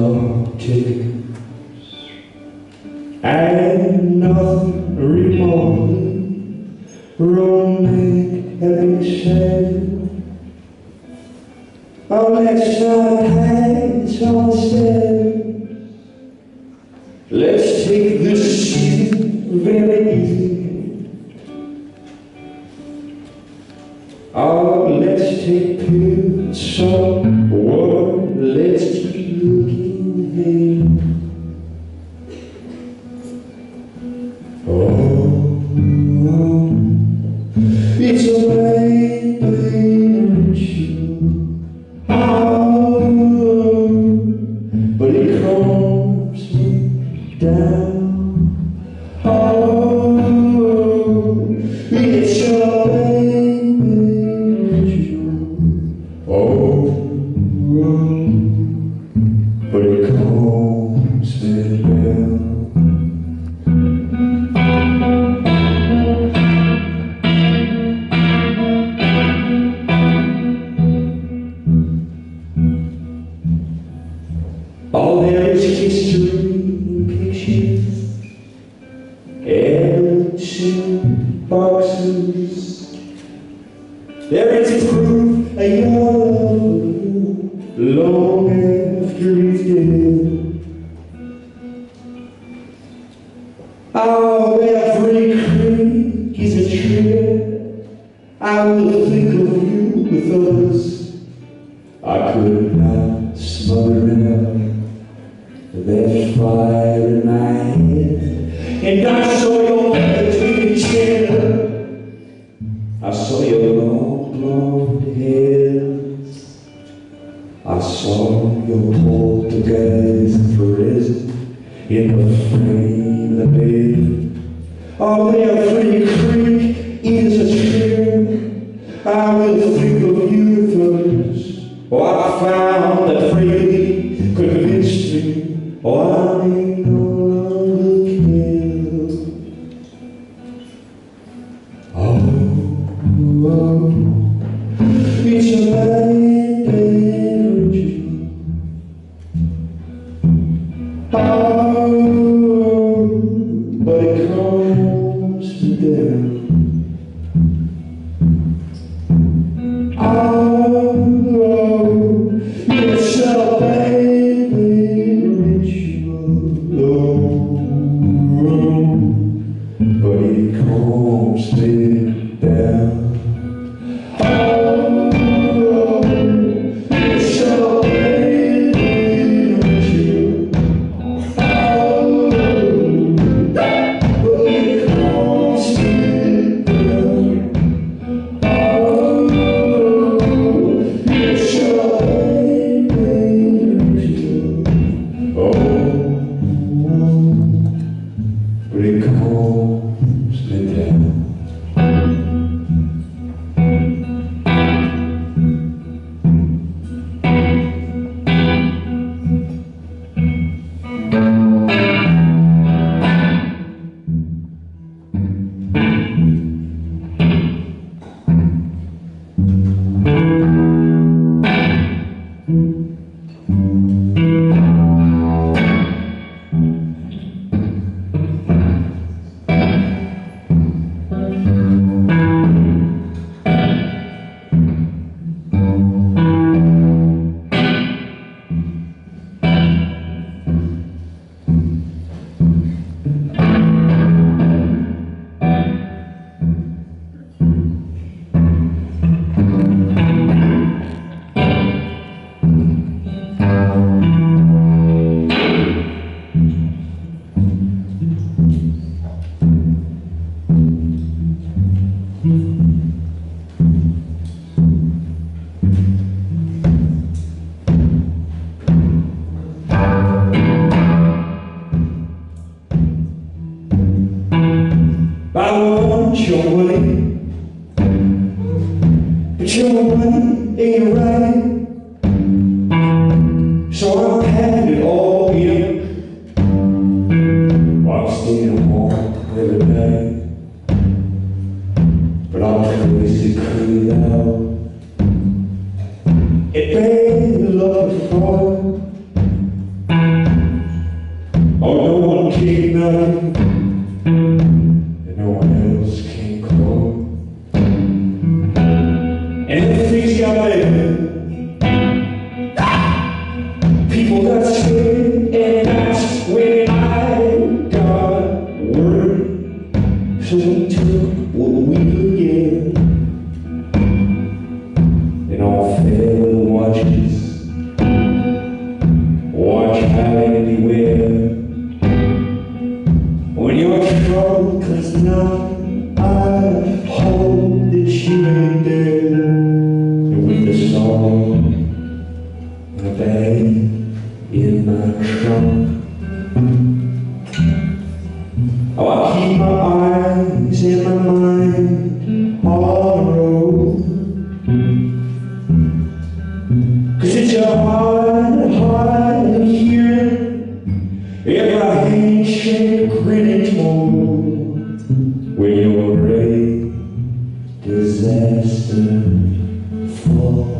started and nothing remotely romantic. Oh, let's not pass on the stairs. Let's take this shit very easy. Oh, let's take pills, some water, let's baby boxes. There is proof a young long after he's dead. Oh, every creak is a trip. I will think of you with others. I could not smother enough that fire in my head. And I saw your in the frame of the bed. Oh, every creak is a trip. I will think of you first. Oh, I found that freely convinced me. Oh, I may no longer care. Oh, oh, it's Oh, I keep my eyes and my mind on the road. Cause it's a hard, hard here if I handshake grinning mode when your great disaster falls.